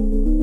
you